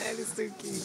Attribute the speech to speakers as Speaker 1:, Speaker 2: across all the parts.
Speaker 1: Olha isso aqui.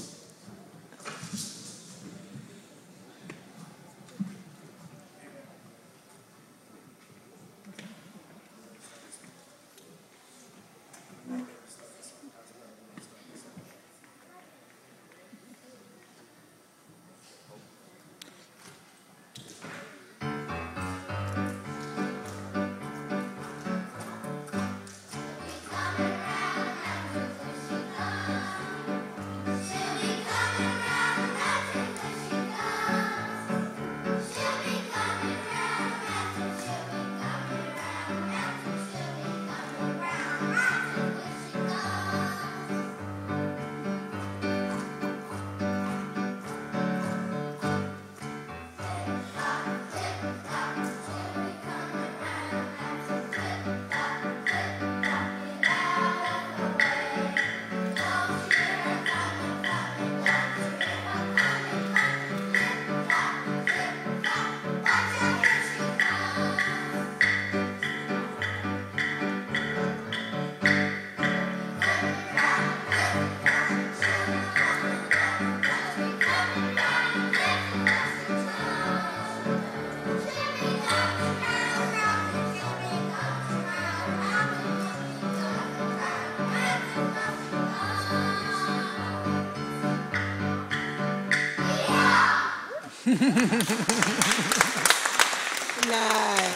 Speaker 1: nice.